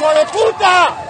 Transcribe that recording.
¡Hijo de puta!